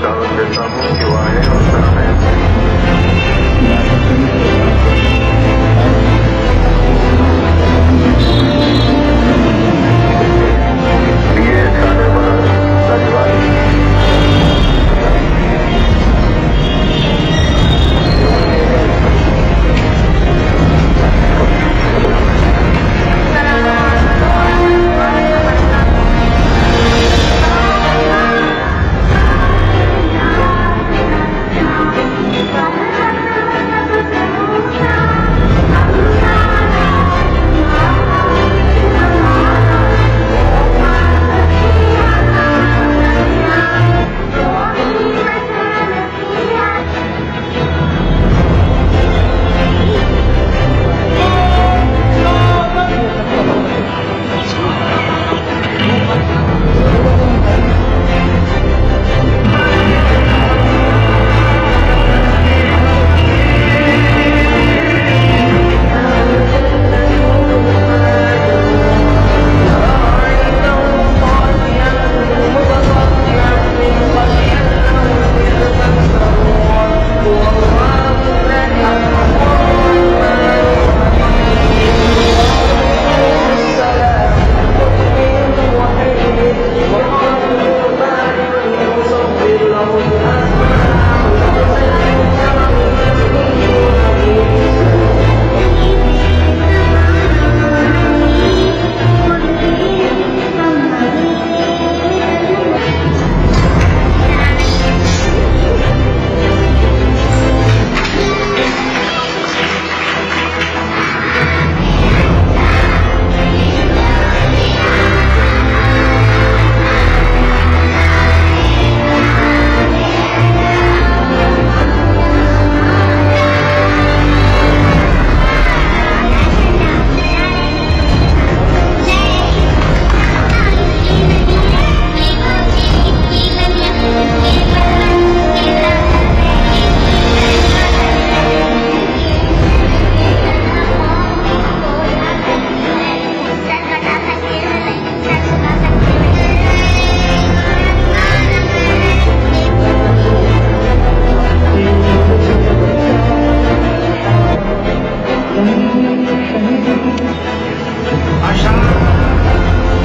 Bhagavato Gita Mukhivaya Saranayati Oh, आशा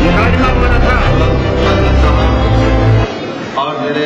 ये राजमा बना था। और मेरे